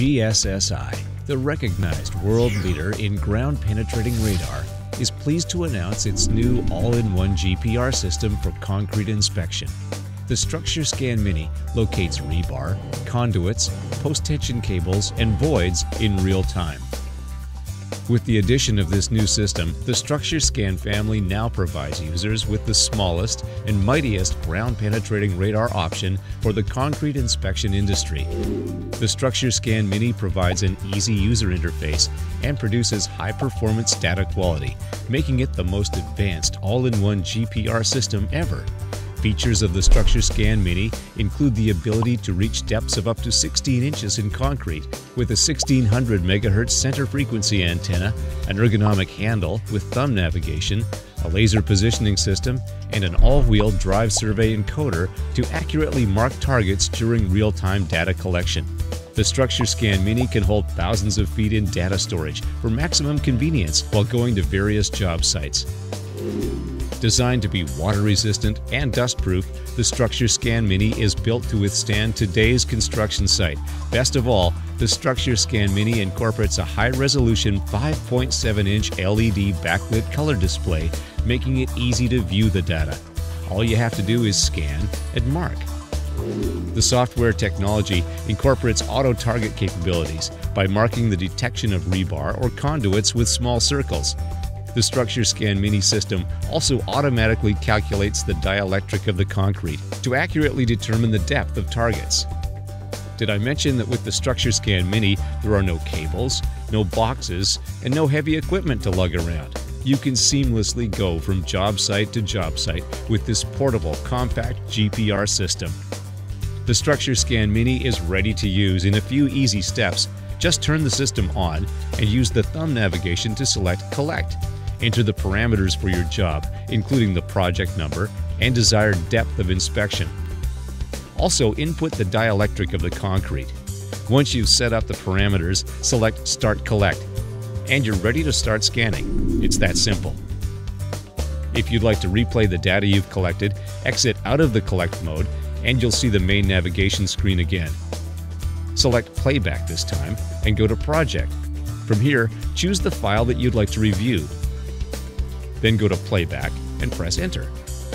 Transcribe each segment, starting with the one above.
GSSI, the recognized world leader in ground penetrating radar, is pleased to announce its new all in one GPR system for concrete inspection. The StructureScan Mini locates rebar, conduits, post tension cables, and voids in real time. With the addition of this new system, the StructureScan family now provides users with the smallest and mightiest ground penetrating radar option for the concrete inspection industry. The StructureScan Mini provides an easy user interface and produces high performance data quality, making it the most advanced all in one GPR system ever. Features of the StructureScan Mini include the ability to reach depths of up to 16 inches in concrete with a 1600 MHz center frequency antenna, an ergonomic handle with thumb navigation, a laser positioning system, and an all-wheel drive survey encoder to accurately mark targets during real-time data collection. The StructureScan Mini can hold thousands of feet in data storage for maximum convenience while going to various job sites. Designed to be water resistant and dust proof, the StructureScan Mini is built to withstand today's construction site. Best of all, the StructureScan Mini incorporates a high resolution 5.7 inch LED backlit color display, making it easy to view the data. All you have to do is scan and mark. The software technology incorporates auto target capabilities by marking the detection of rebar or conduits with small circles. The StructureScan Mini system also automatically calculates the dielectric of the concrete to accurately determine the depth of targets. Did I mention that with the StructureScan Mini, there are no cables, no boxes, and no heavy equipment to lug around? You can seamlessly go from job site to job site with this portable, compact GPR system. The StructureScan Mini is ready to use in a few easy steps. Just turn the system on and use the thumb navigation to select Collect Enter the parameters for your job, including the project number and desired depth of inspection. Also, input the dielectric of the concrete. Once you've set up the parameters, select Start Collect, and you're ready to start scanning. It's that simple. If you'd like to replay the data you've collected, exit out of the Collect mode, and you'll see the main navigation screen again. Select Playback this time, and go to Project. From here, choose the file that you'd like to review then go to Playback and press Enter.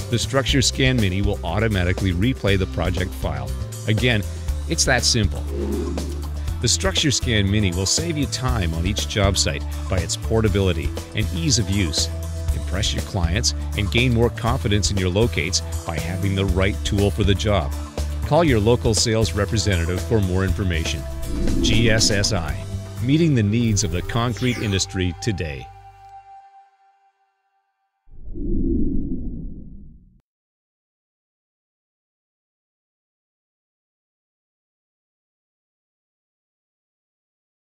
The StructureScan Mini will automatically replay the project file. Again, it's that simple. The StructureScan Mini will save you time on each job site by its portability and ease of use. Impress your clients and gain more confidence in your locates by having the right tool for the job. Call your local sales representative for more information. GSSI, meeting the needs of the concrete industry today.